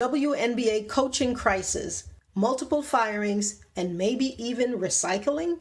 WNBA coaching crisis, multiple firings, and maybe even recycling?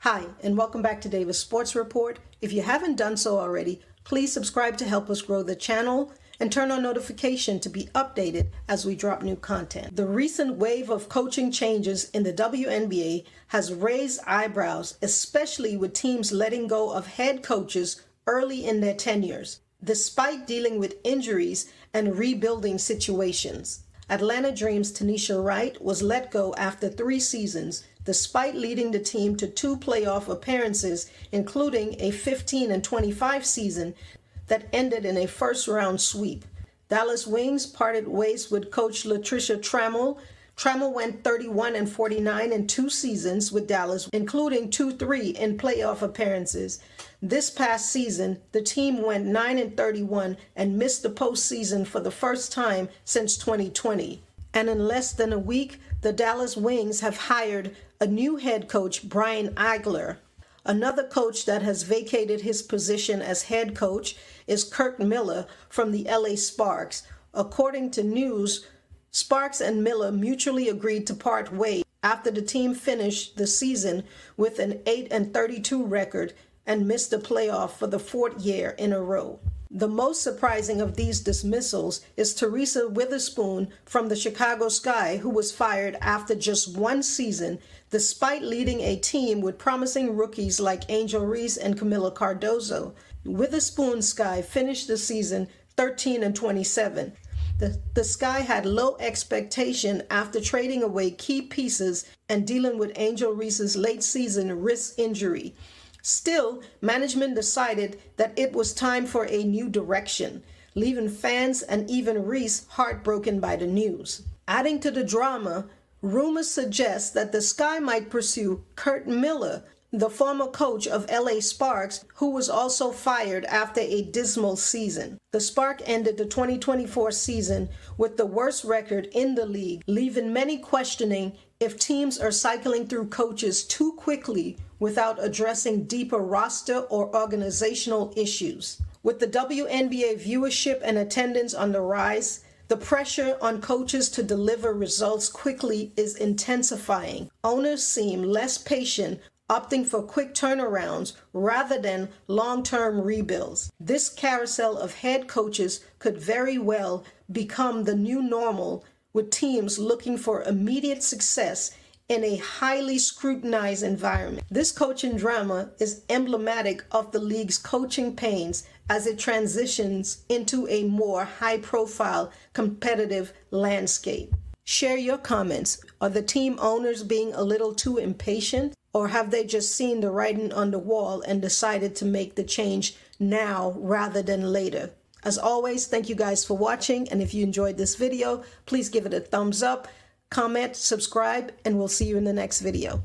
Hi, and welcome back to Davis Sports Report. If you haven't done so already, please subscribe to help us grow the channel and turn on notification to be updated as we drop new content. The recent wave of coaching changes in the WNBA has raised eyebrows, especially with teams letting go of head coaches early in their tenures despite dealing with injuries and rebuilding situations. Atlanta Dreams' Tanisha Wright was let go after three seasons, despite leading the team to two playoff appearances, including a 15 and 25 season that ended in a first round sweep. Dallas Wings parted ways with coach Latricia Trammell Trammell went 31 and 49 in two seasons with Dallas, including 2 3 in playoff appearances. This past season, the team went 9 and 31 and missed the postseason for the first time since 2020. And in less than a week, the Dallas Wings have hired a new head coach, Brian Ighler. Another coach that has vacated his position as head coach is Curt Miller from the LA Sparks. According to news, Sparks and Miller mutually agreed to part ways after the team finished the season with an 8 and 32 record and missed the playoff for the fourth year in a row. The most surprising of these dismissals is Teresa Weatherspoon from the Chicago Sky, who was fired after just one season, despite leading a team with promising rookies like Angel Reese and Kamilla Cardoso. Weatherspoon Sky finished the season 13 and 27. The, the Sky had low expectation after trading away key pieces and dealing with Angel Reese's late season wrist injury. Still, management decided that it was time for a new direction, leaving fans and even Reese heartbroken by the news. Adding to the drama, rumors suggest that the Sky might pursue Curt Miller the former coach of LA Sparks, who was also fired after a dismal season. The Spark ended the 2024 season with the worst record in the league, leaving many questioning if teams are cycling through coaches too quickly without addressing deeper roster or organizational issues. With the WNBA viewership and attendance on the rise, the pressure on coaches to deliver results quickly is intensifying. Owners seem less patient opting for quick turnarounds rather than long term rebuilds. This carousel of head coaches could very well become the new normal, with teams looking for immediate success in a highly scrutinized environment. This coaching drama is emblematic of the league's coaching pains as it transitions into a more high profile competitive landscape. Share your comments. Are the team owners being a little too impatient? Or have they just seen the writing on the wall and decided to make the change now rather than later? As always, thank you guys for watching. And if you enjoyed this video, please give it a thumbs up, comment, subscribe, and we'll see you in the next video.